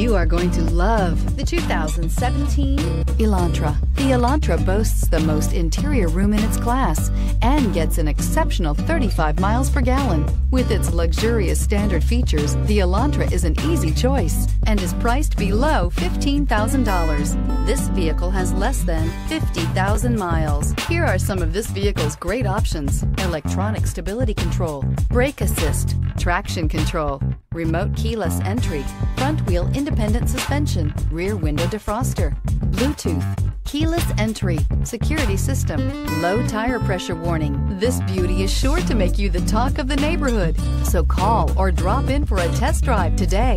You are going to love the 2017 Elantra. The Elantra boasts the most interior room in its class and gets an exceptional 35 miles per gallon. With its luxurious standard features, the Elantra is an easy choice and is priced below $15,000. This vehicle has less than 50,000 miles. Here are some of this vehicle's great options. Electronic stability control, brake assist, traction control, remote keyless entry, front wheel independent suspension, rear window defroster, Bluetooth, keyless entry, security system, low tire pressure warning. This beauty is sure to make you the talk of the neighborhood. So call or drop in for a test drive today.